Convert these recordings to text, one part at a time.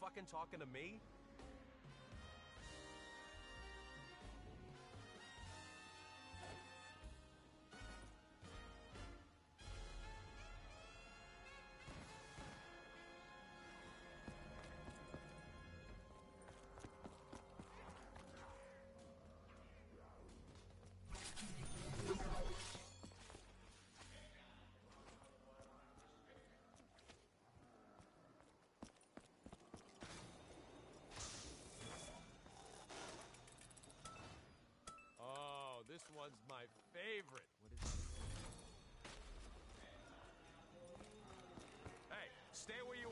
fucking talking to me? One's my favorite. What is that? Hey, stay where you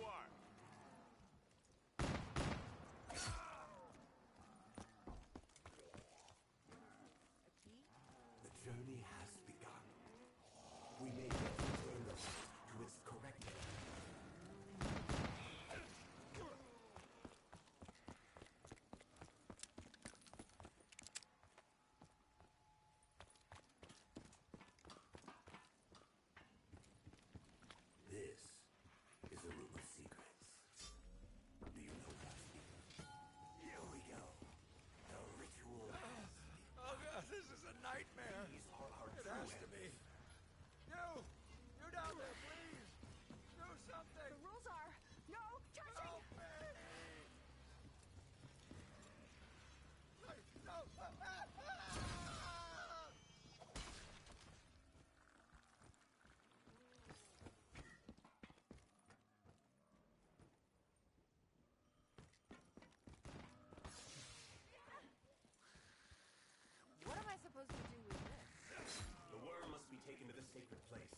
taken to the sacred place.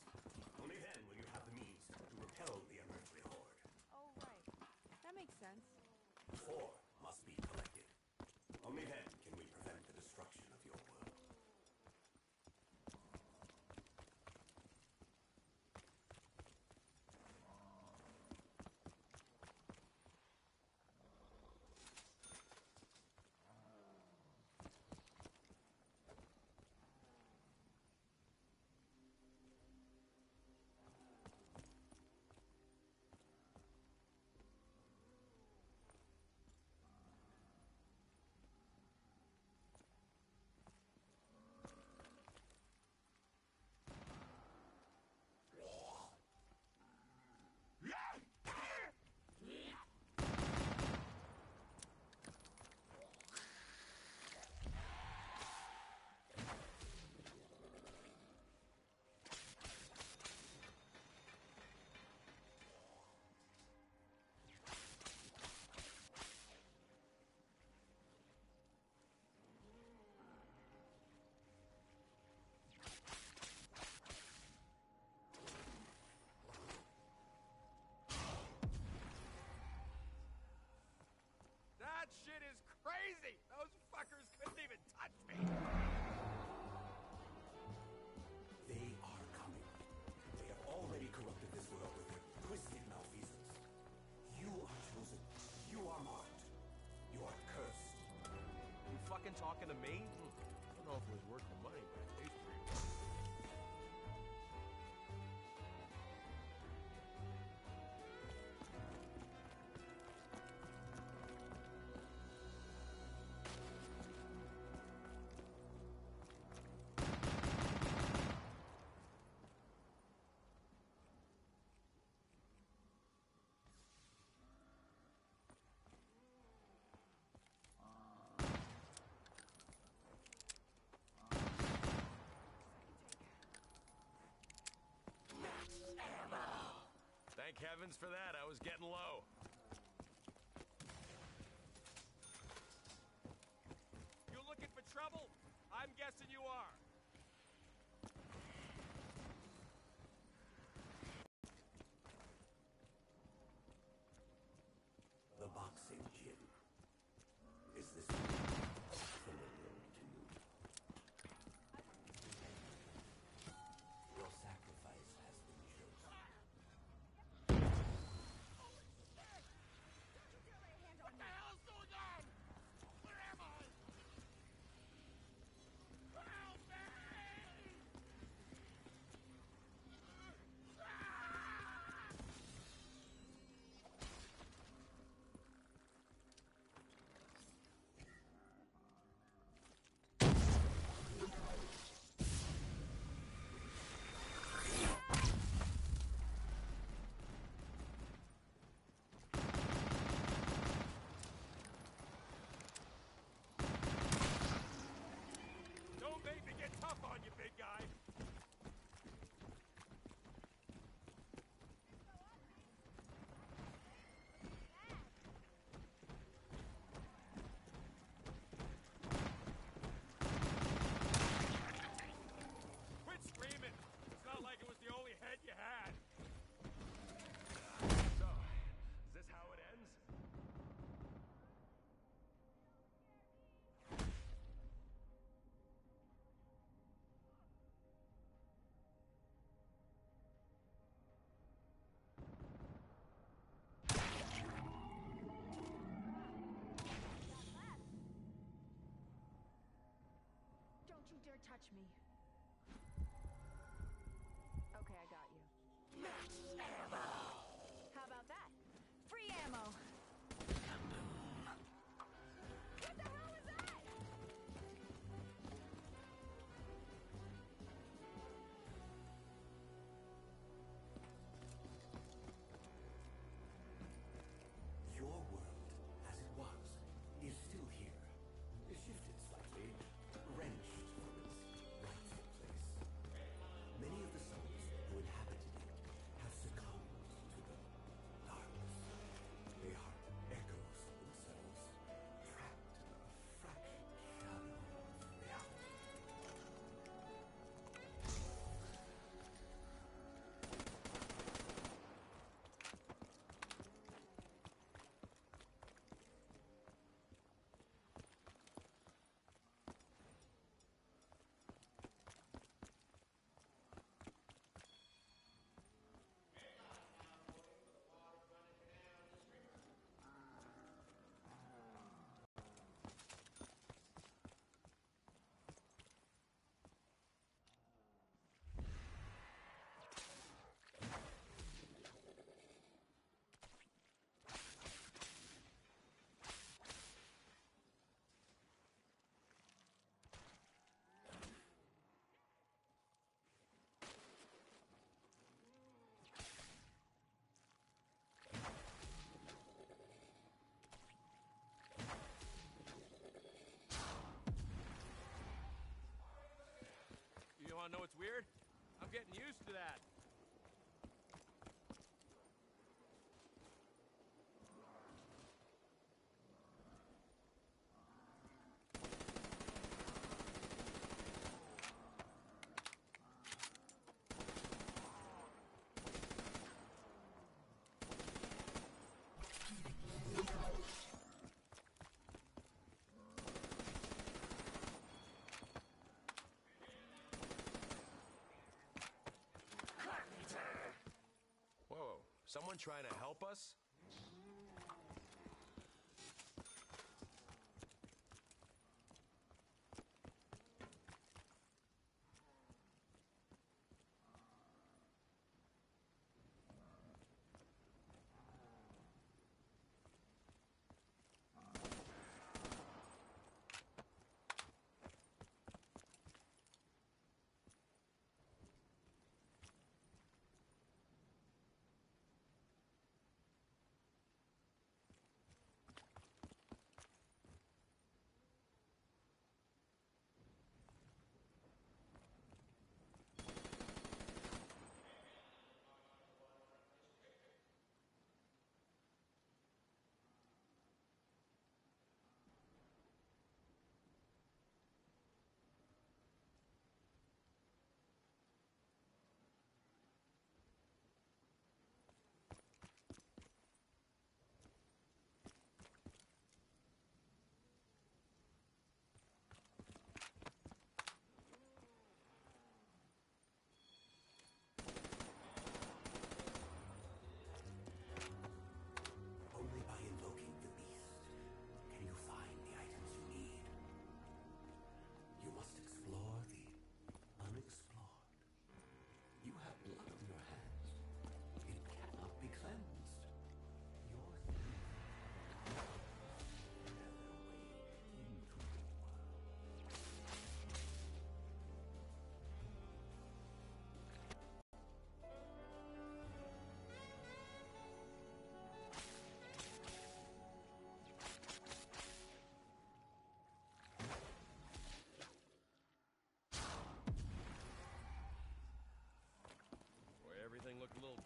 talking to me? I don't know if it was worth the money, Thank heavens for that. I was getting low. You looking for trouble? I'm guessing you are. The boxing gym. Is this... touch me. weird. I'm getting used to that. Someone trying to help us?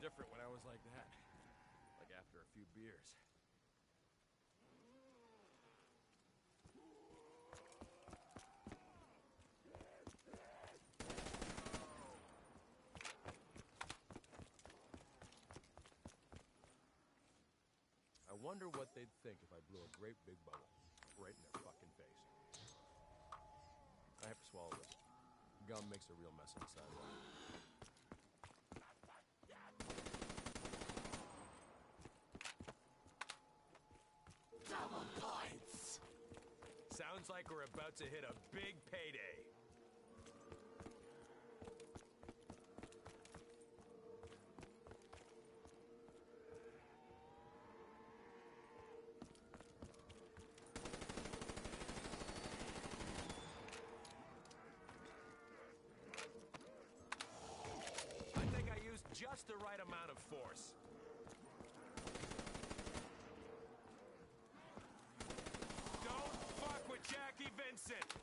Different when I was like that. Like after a few beers. I wonder what they'd think if I blew a great big bubble right in their fucking face. I have to swallow this. Gum makes a real mess inside. We're about to hit a big payday. I think I used just the right amount of force. Don't fuck with Jackie Vincent!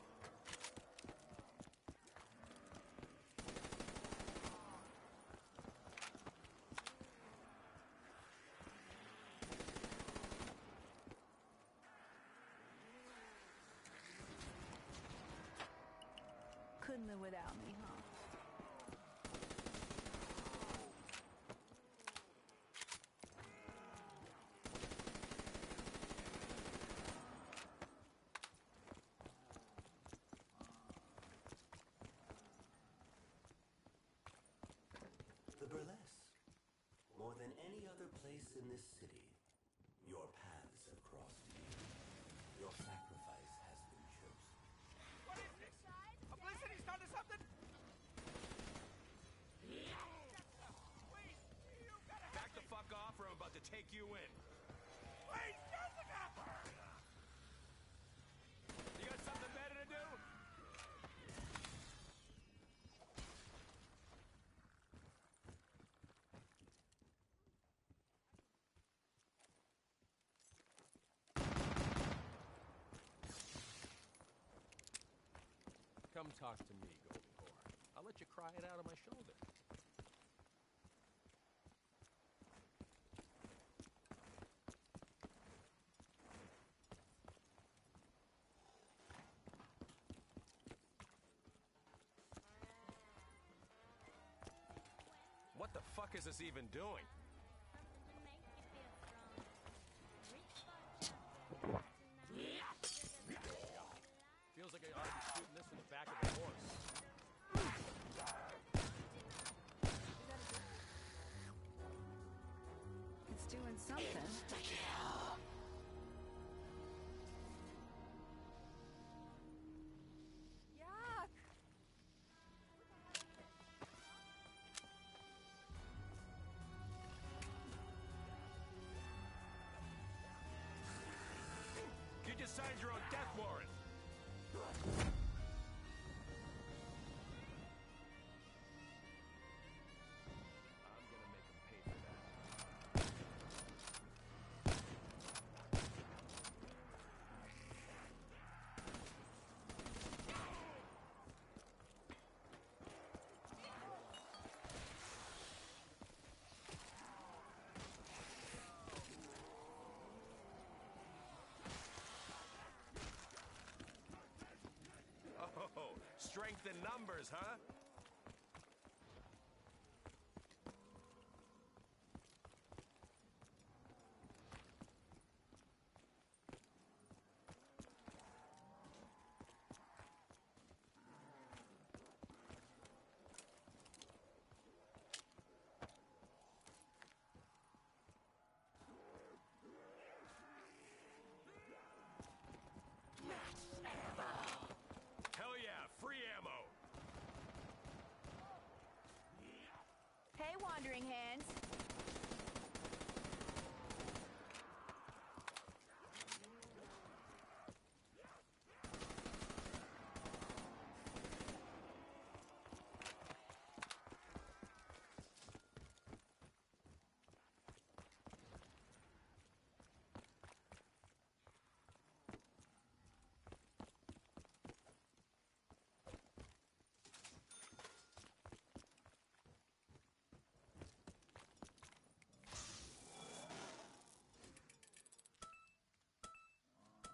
Couldn't live without me, huh? The burlesque. More than any other place in this city, your paths have crossed. Your Come talk to me, Goldcore. I'll let you cry it out on my shoulder. What the fuck is this even doing? something. strength in numbers, huh? wandering head.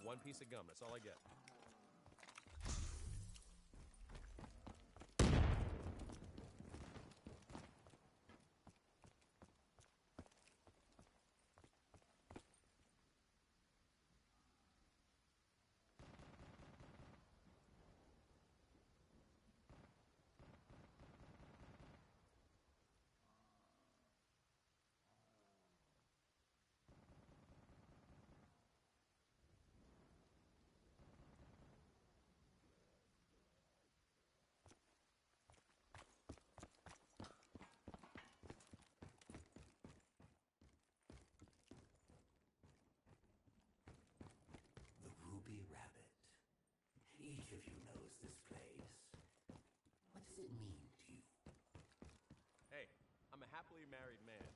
One piece of gum. That's all I get. does it mean to you? Hey, I'm a happily married man.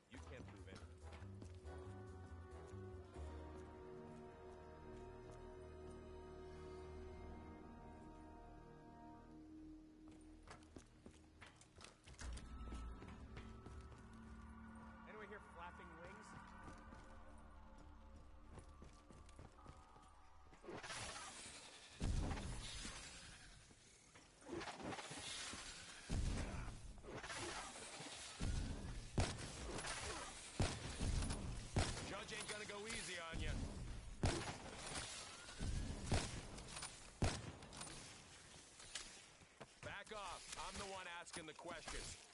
questions.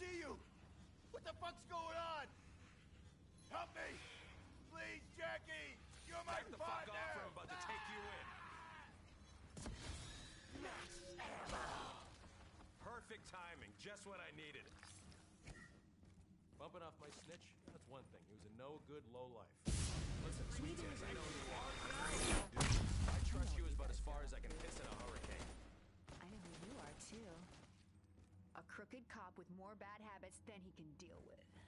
See you! What the fuck's going on? Help me! Please, Jackie! You're my Back the fuck off or I'm about to take you in. Perfect timing, just what I needed. Bumping off my snitch? That's one thing. He was a no good low life. Listen, sweet tits, I know you are. Dude, I trust you as about as far as I can piss in a hurricane. I know who you are, too. Crooked cop with more bad habits than he can deal with.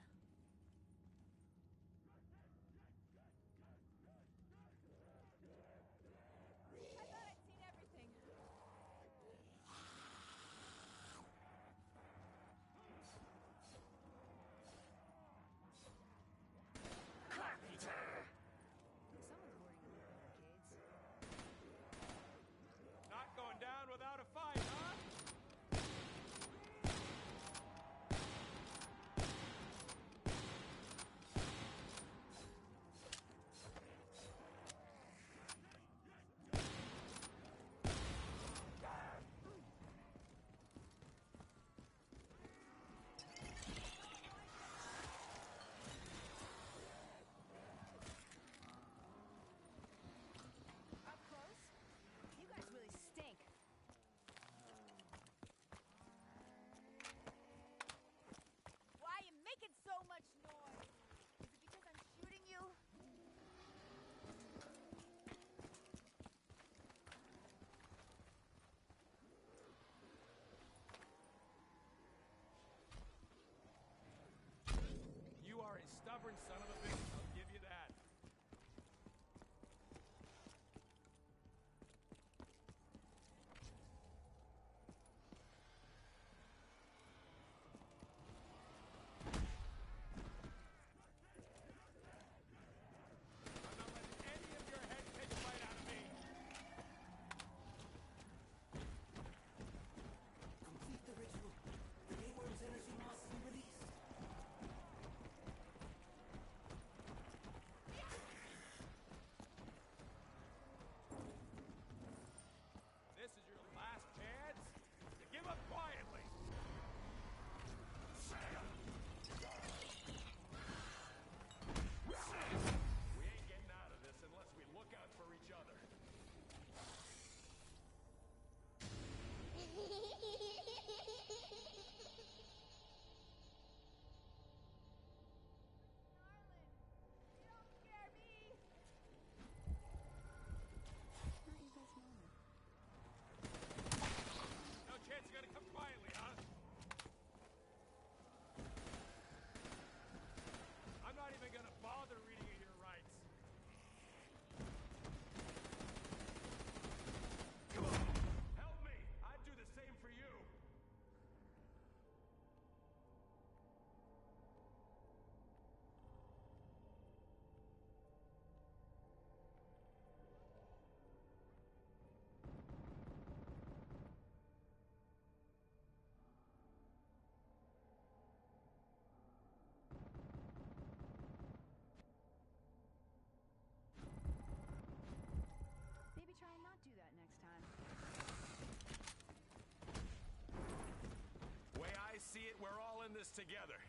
This together.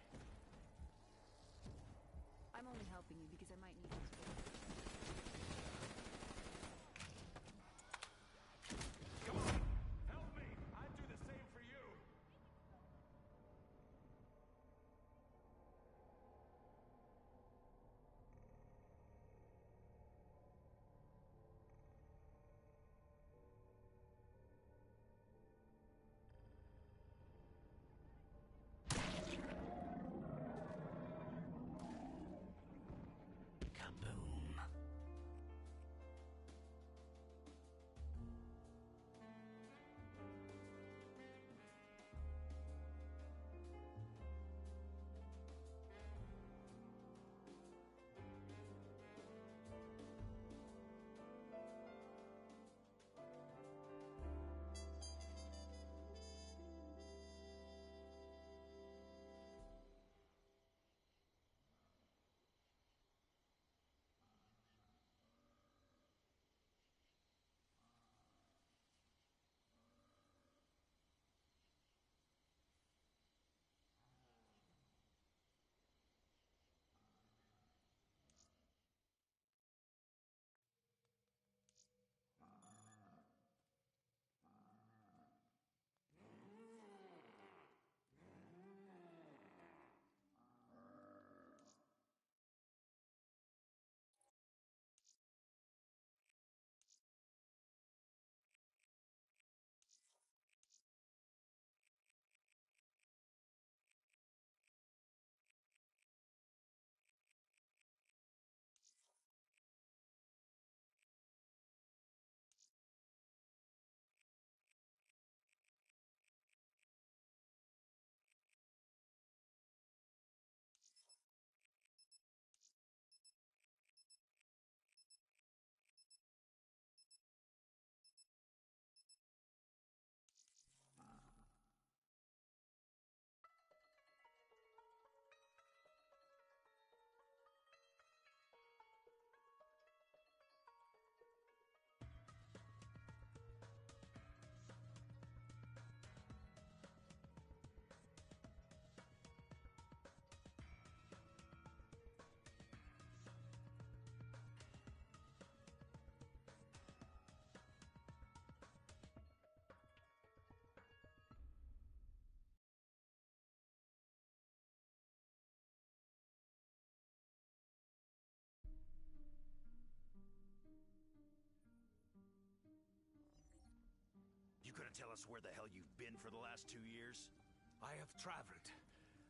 Tell us where the hell you've been for the last two years? I have traveled.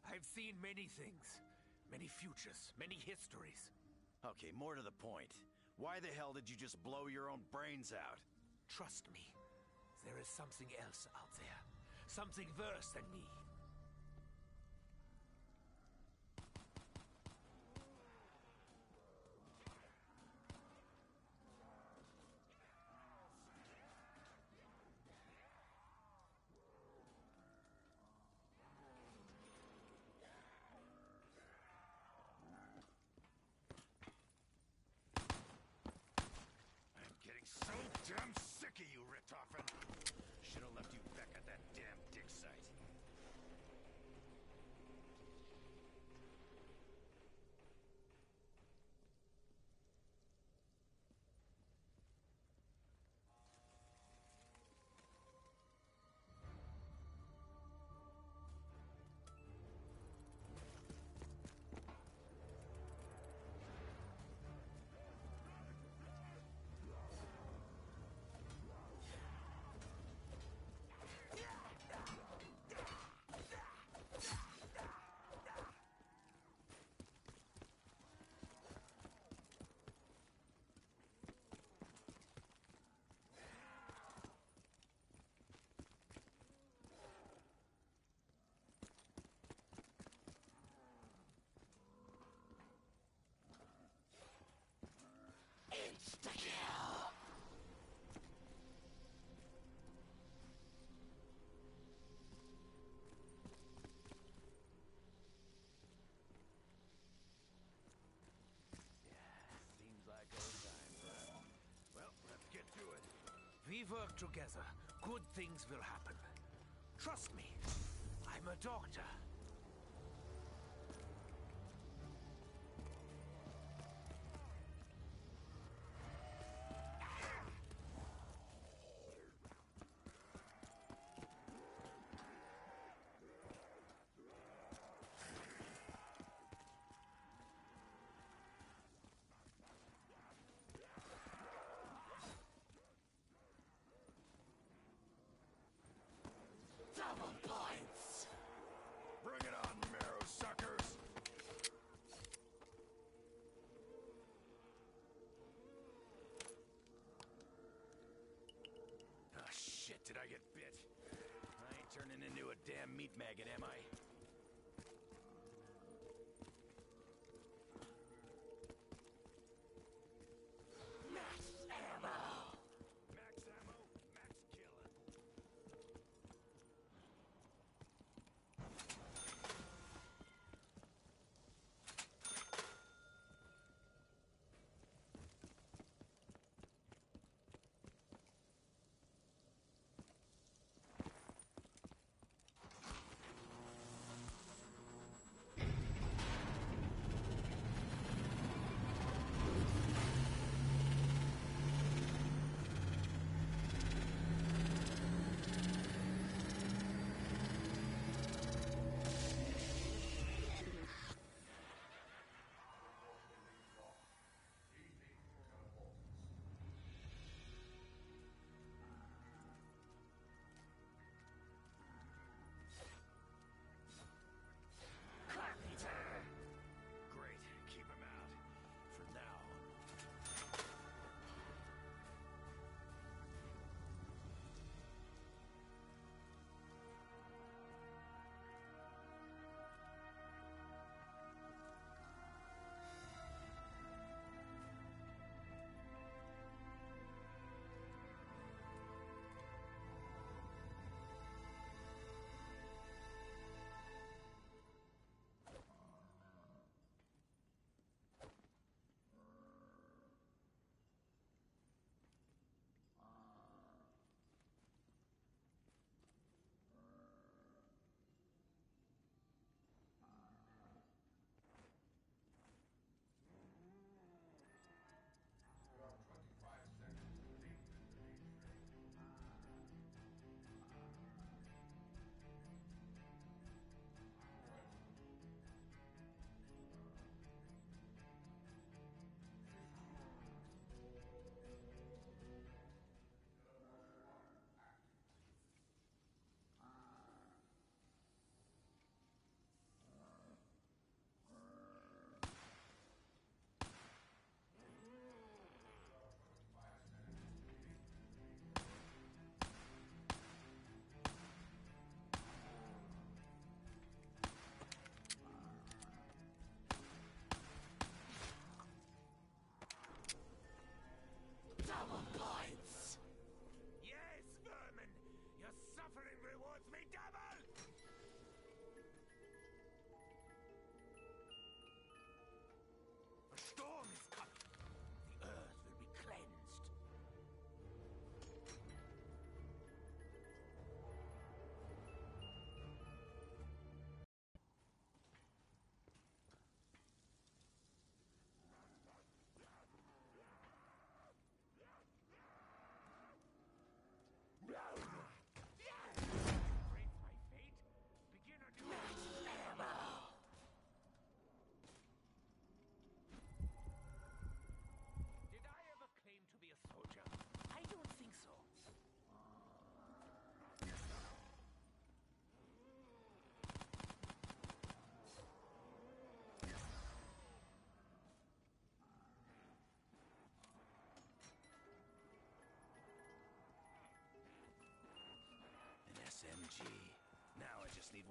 I've seen many things. Many futures, many histories. Okay, more to the point. Why the hell did you just blow your own brains out? Trust me, there is something else out there. Something worse than me. Seems like old times? Well, let's get to it. We work together. Good things will happen. Trust me. I'm a doctor. Meat maggot, am I?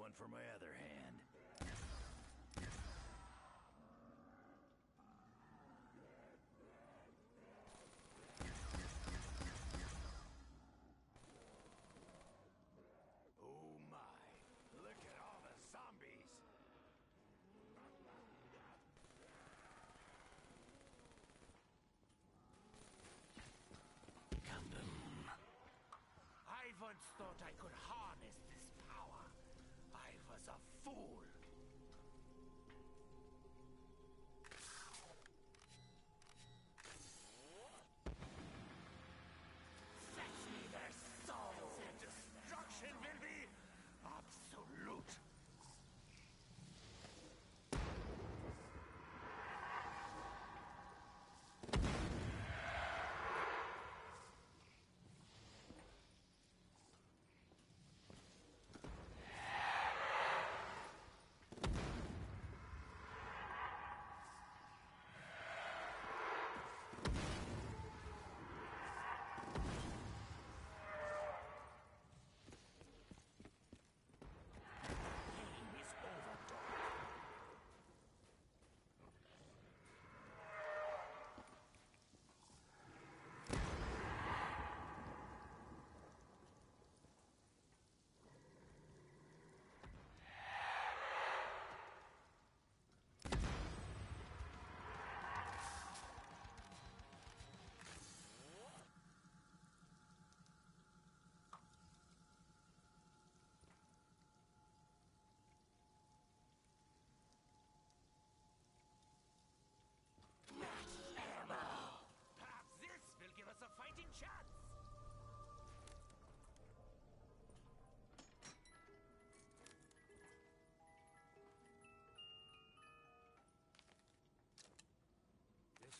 One for my other hand. Oh my, look at all the zombies! I once thought I could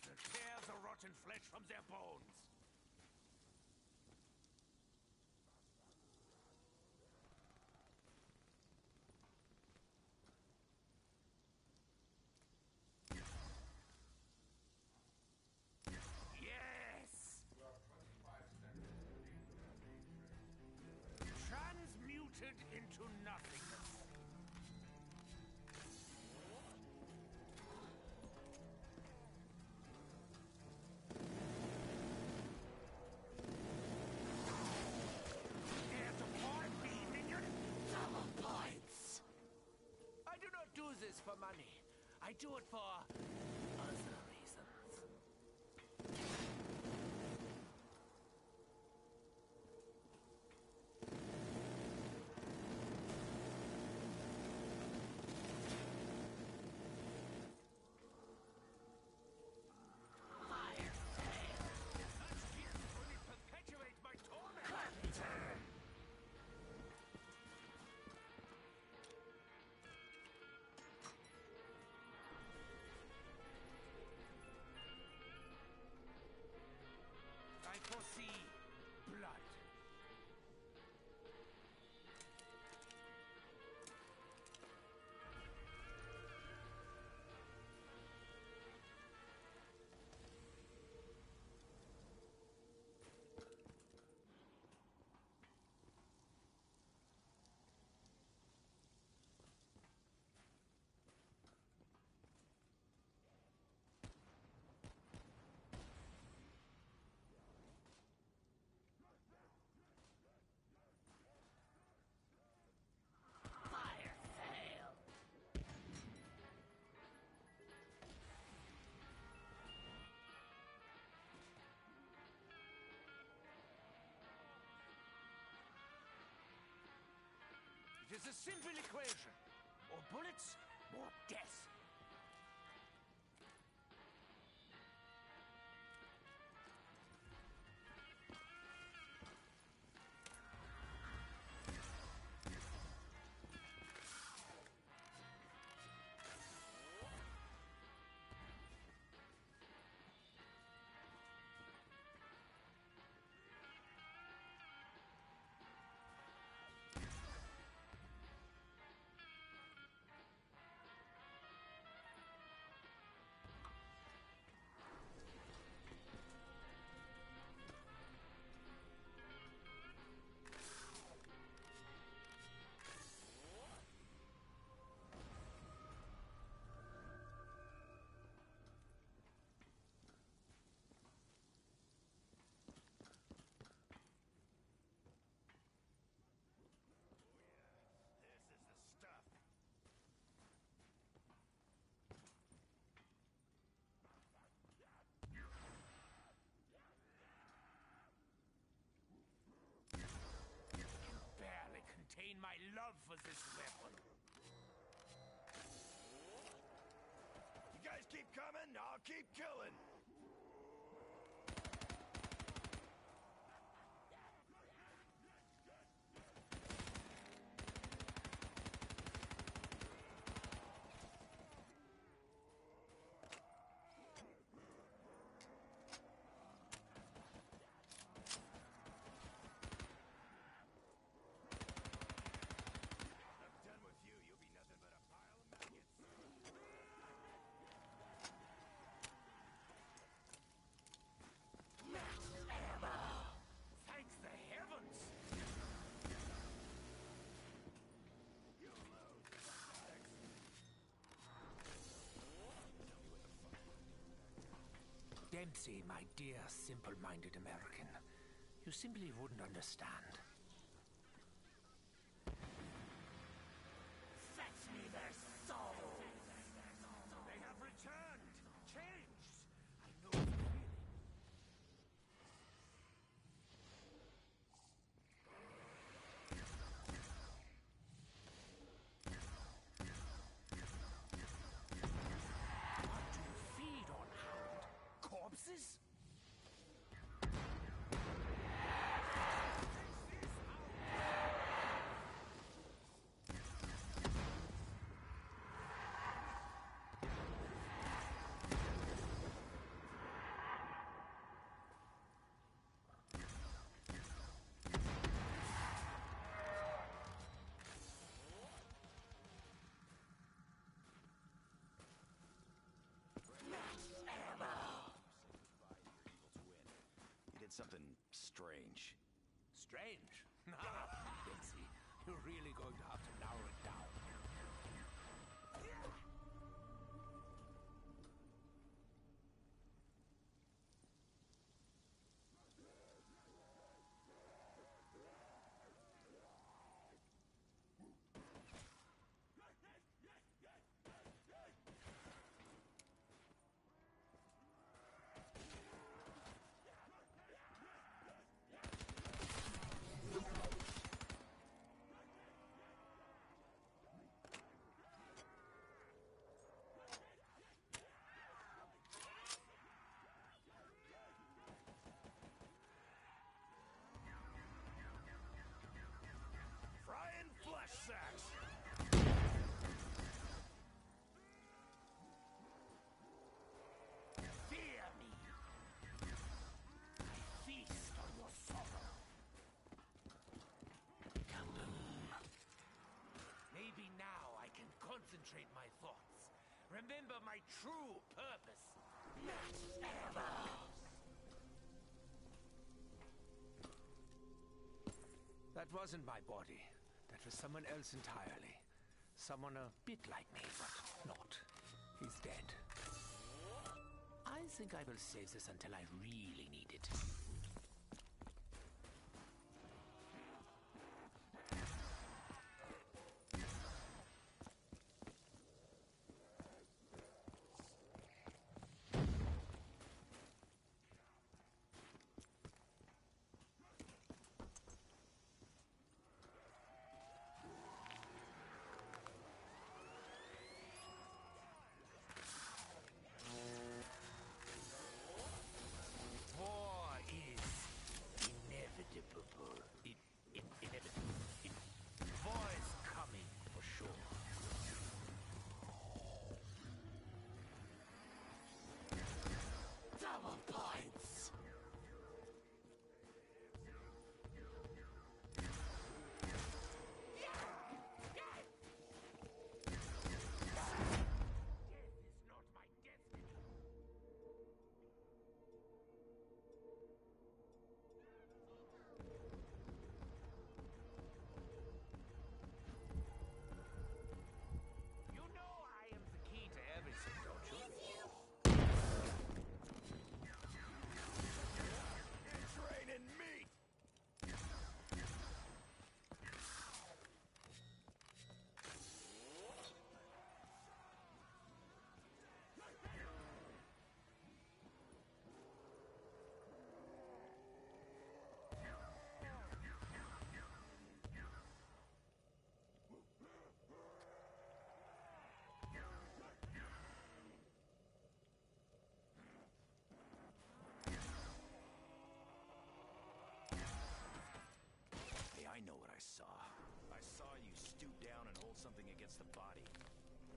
This will tear the rotten flesh from their bones. I do it for is a simple equation. More bullets, more death. Keep killing! I'm done with you. You'll be nothing but a pile of maggots. Thank the heavens! Dempsey, my dear simple-minded American, you simply wouldn't understand. Something strange. Strange. Dempsey, you're really going to concentrate my thoughts. Remember my true purpose. That wasn't my body. That was someone else entirely. Someone a bit like me, but not. He's dead. I think I will save this until I really need it.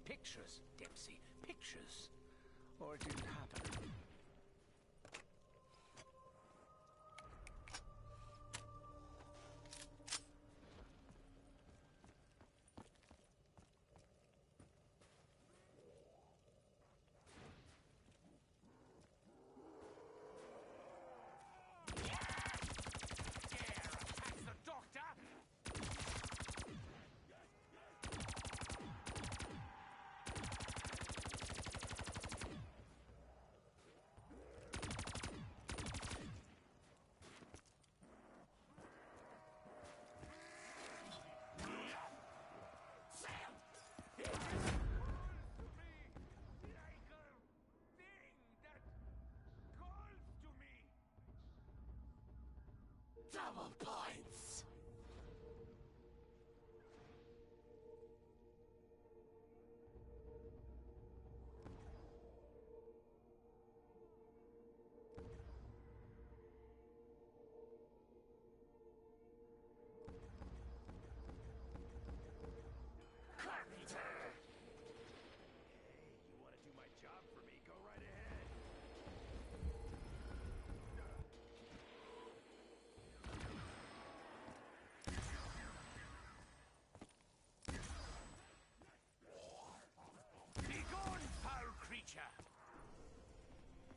Pictures, Dempsey. Pictures. Or it didn't happen.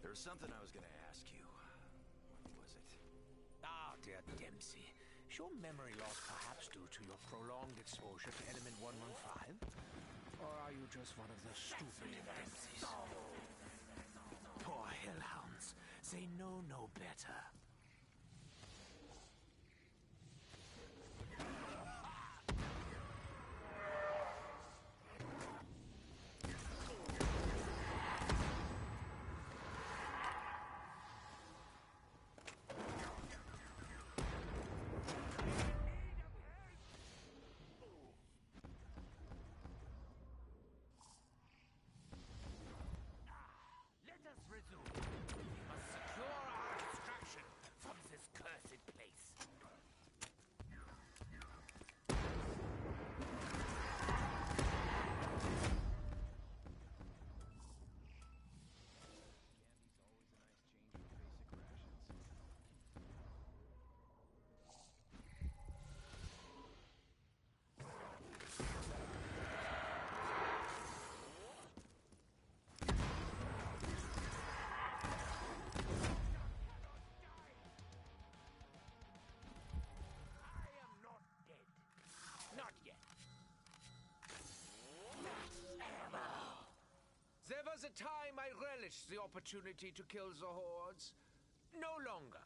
There was something I was gonna ask you. What was it? Ah, dear Dempsey. Is your memory loss perhaps due to your prolonged exposure to element 115? Or are you just one of the stupid Dempseys? Poor hellhounds. They know no better. I relished the opportunity to kill the hordes. No longer.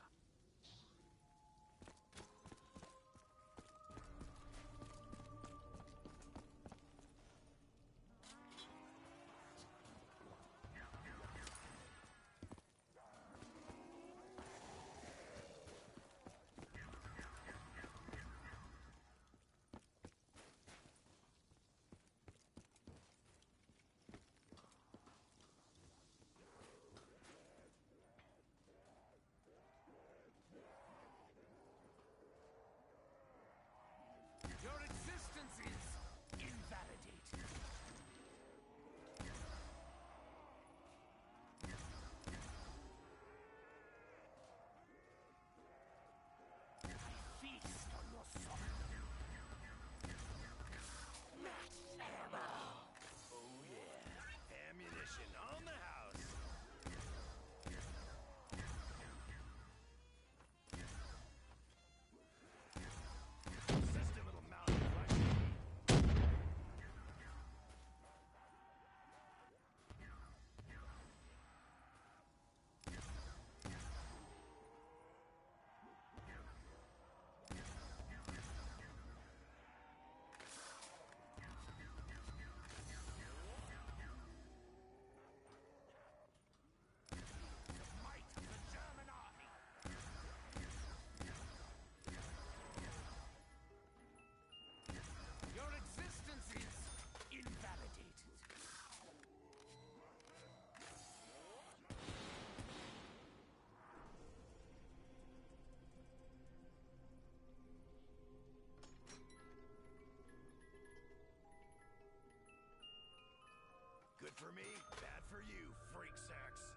Good for me, bad for you, freak sex.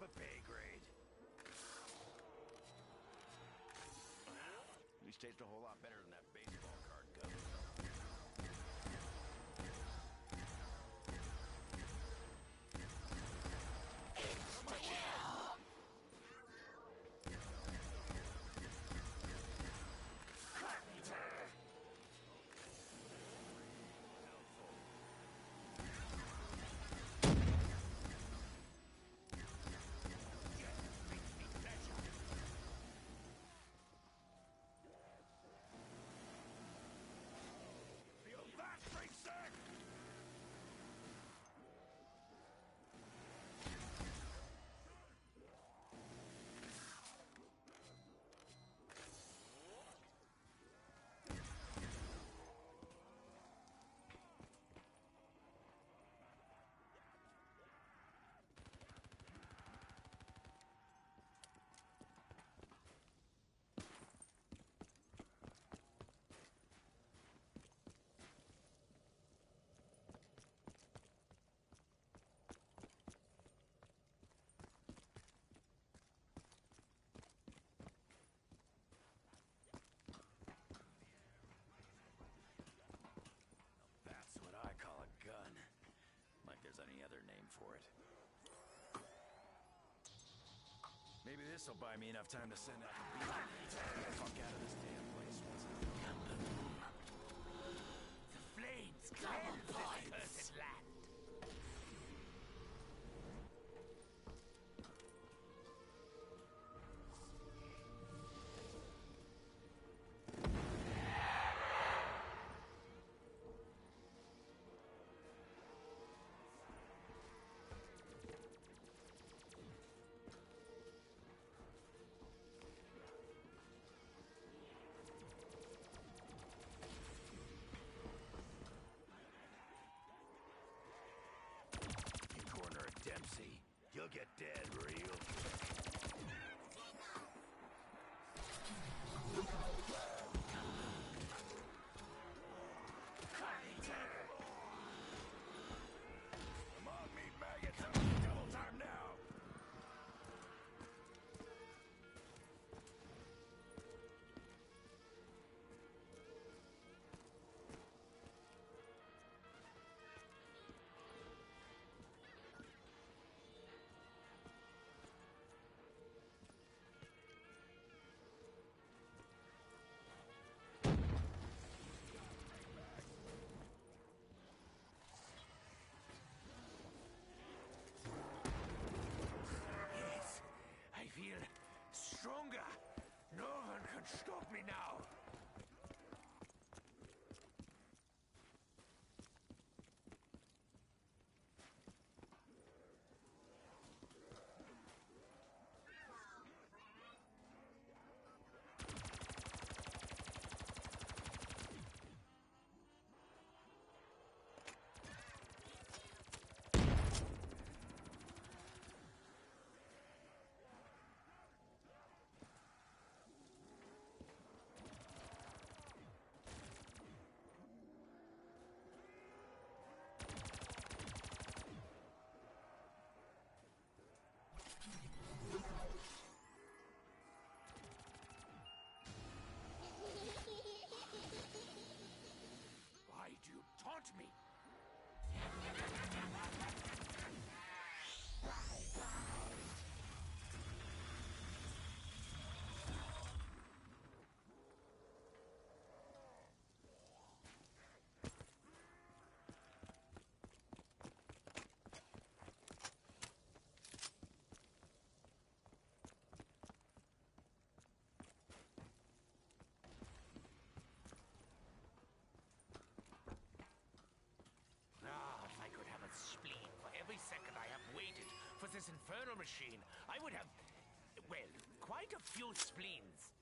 Up a pay grade. These taste a whole lot better than that baseball card gum. Feel that, freak sex? That's what I call a gun. Like there's any other name for it. Maybe this'll buy me enough time to send out the beat. Get the fuck out of this Get dead real どうも。this infernal machine, I would have, well, quite a few spleens.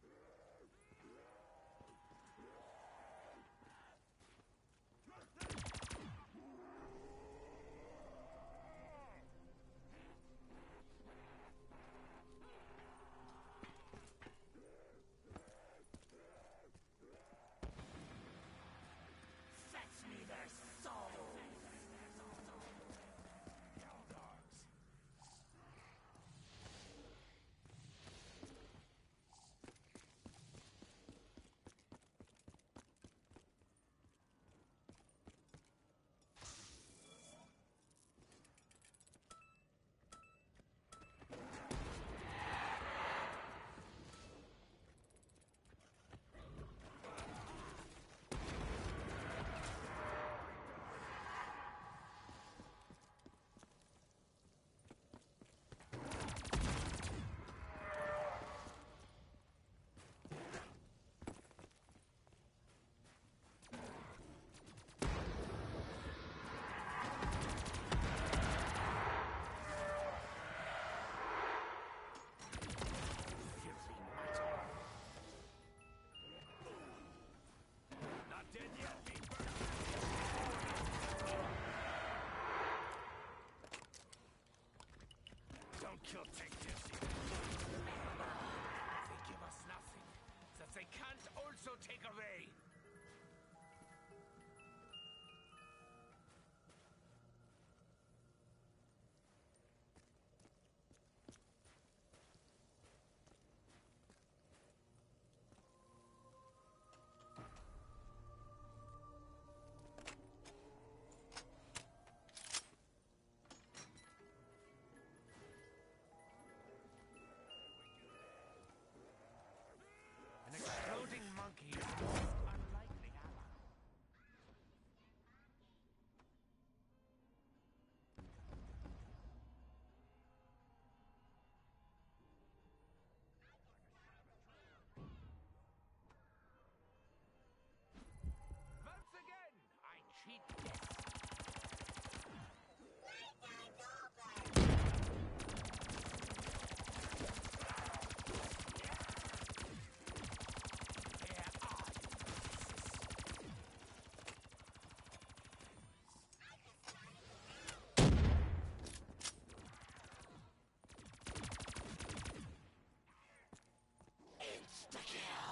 again.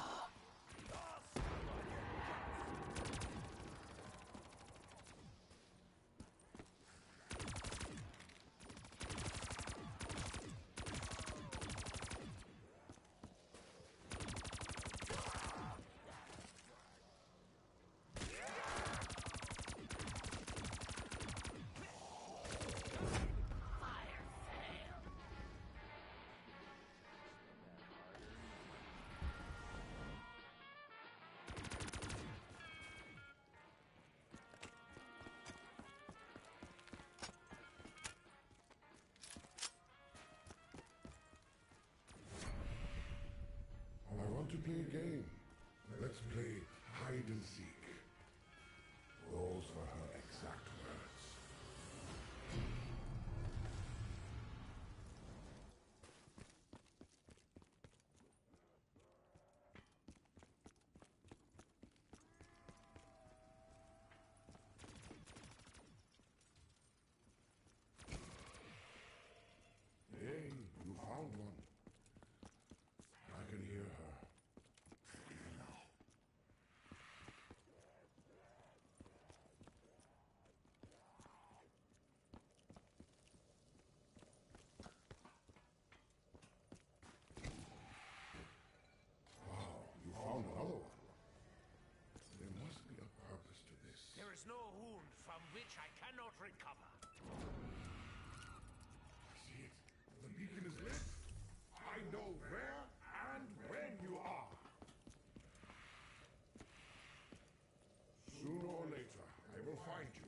to play a game. Let's play hide and seek. know where and when you are. Sooner or later, I will find you.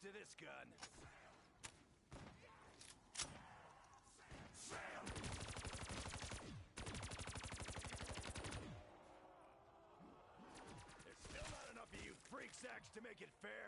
to this gun. There's still not enough of you freak sacks to make it fair.